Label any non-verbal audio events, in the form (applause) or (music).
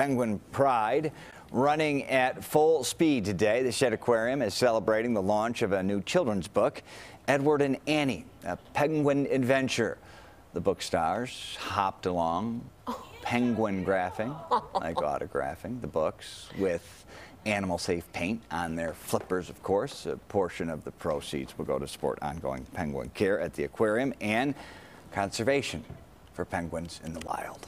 Penguin Pride running at full speed today. The Shedd Aquarium is celebrating the launch of a new children's book, Edward and Annie, a penguin adventure. The book stars hopped along, penguin graphing, (laughs) like autographing the books with animal safe paint on their flippers, of course. A portion of the proceeds will go to support ongoing penguin care at the aquarium and conservation for penguins in the wild.